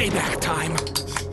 Payback time.